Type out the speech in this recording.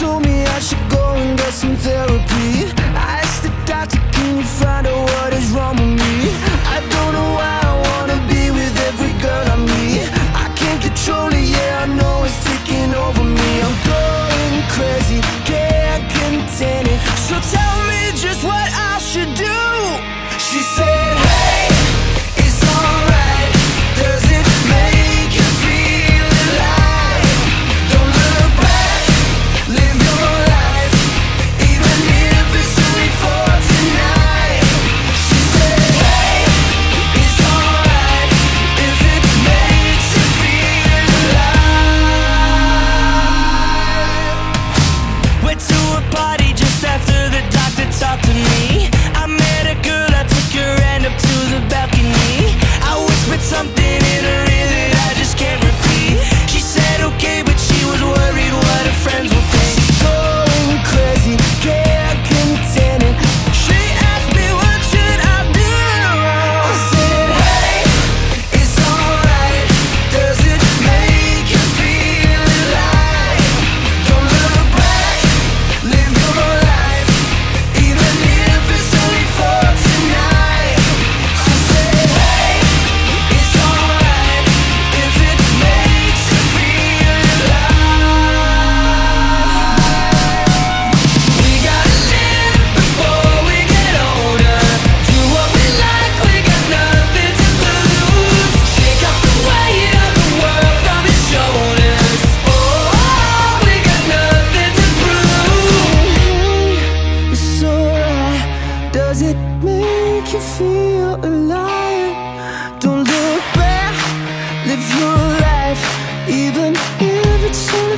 told me I should go and get some therapy I asked the doctor, can you find out what is wrong with me? I don't know why make you feel alive. Don't look back, live your life, even if it's only